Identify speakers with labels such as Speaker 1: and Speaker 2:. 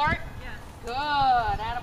Speaker 1: alert? Yes. Good. Atta